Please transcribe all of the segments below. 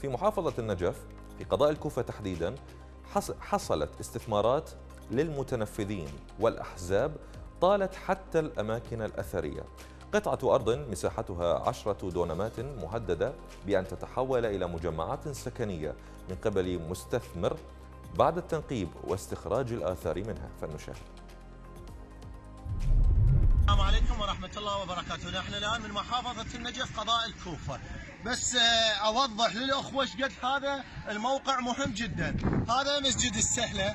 في محافظة النجف في قضاء الكوفة تحديدا حصلت استثمارات للمتنفذين والأحزاب طالت حتى الأماكن الأثرية. قطعة أرض مساحتها عشرة دونمات مهددة بأن تتحول إلى مجمعات سكنية من قبل مستثمر بعد التنقيب واستخراج الآثار منها. فلنشاهد. السلام عليكم ورحمة الله وبركاته. نحن الآن من محافظة النجف قضاء الكوفة. بس آه، أوضح للأخوة قد هذا الموقع مهم جدا. هذا مسجد السهلة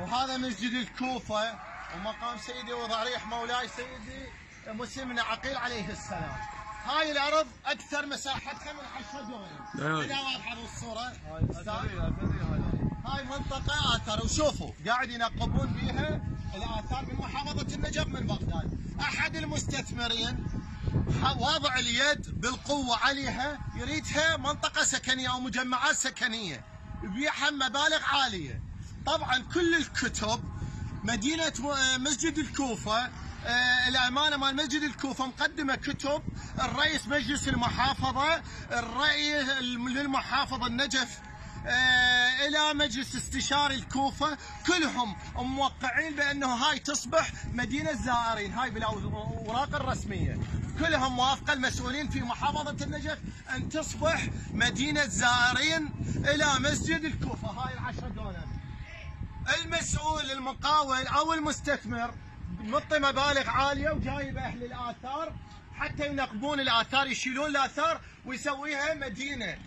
وهذا مسجد الكوفة ومقام سيدي وضريح مولاي سيدي مسلم بن عقيل عليه السلام. هاي الأرض أكثر مساحتها من 10 دولار إذا واضحة بالصورة. هاي منطقة آثار وشوفوا قاعد ينقبون فيها الآثار من محافظة النجف من بغداد. أحد المستثمرين وضع اليد بالقوة عليها يريدها منطقة سكنية أو مجمعات سكنية يبيعها مبالغ عالية. طبعا كل الكتب مدينة مسجد الكوفة آه الأمانة مال مسجد الكوفة مقدمة كتب الرئيس مجلس المحافظة الرئيس للمحافظة النجف آه إلى مجلس استشاري الكوفة كلهم موقعين بأنه هاي تصبح مدينة زائرين هاي بالاوراق الرسمية. كلهم موافقه المسؤولين في محافظة النجف أن تصبح مدينة زائرين إلى مسجد الكوفة. هاي العشرة دولار. المسؤول المقاول أو المستثمر مطي مبالغ عالية وجايب أهل الآثار حتى ينقبون الآثار يشيلون الآثار ويسويها مدينة.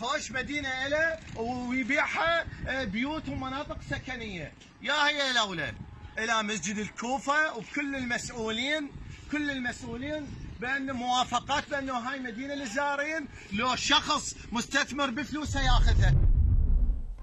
خوش مدينة له ويبيعها آه، بيوت ومناطق سكنية. يا هي الاولى إلى مسجد الكوفة وكل المسؤولين كل المسؤولين بأن موافقات بأنه هاي مدينة للزائرين لو شخص مستثمر بفلوسه ياخذها.